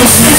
I'm sorry.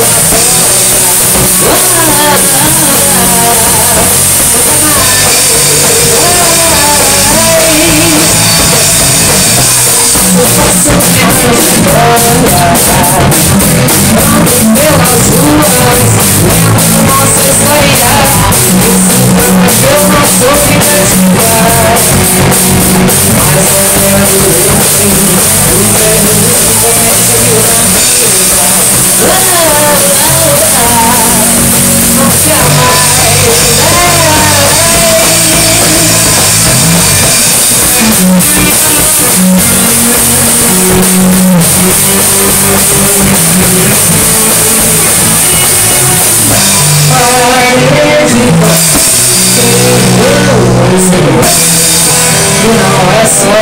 Não é só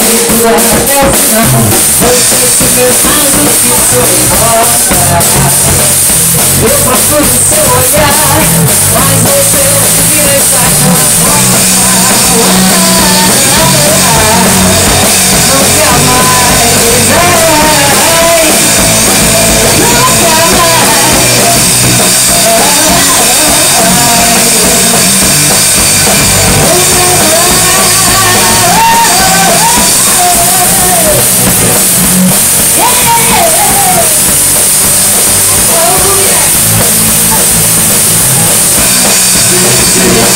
o final Você se fez mais do que foi Eu posso no seu olhar Mas você não se deixa. Não